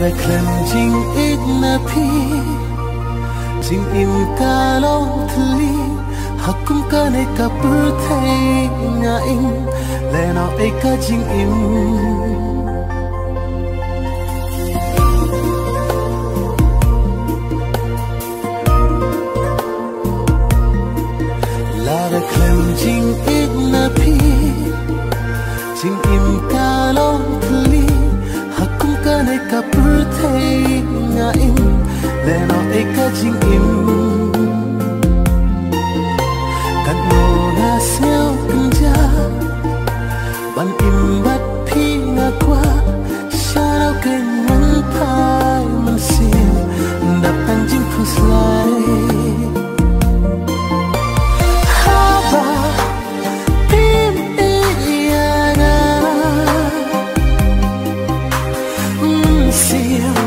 ra jing ít na phi jing im ka long thli hakum ka ne ka pur thei nga im, le no e ka jing im. La jing ít na phi jing im ka long ka ne ka pur thei nga in le no e ka jing im? Kan no na seo conceal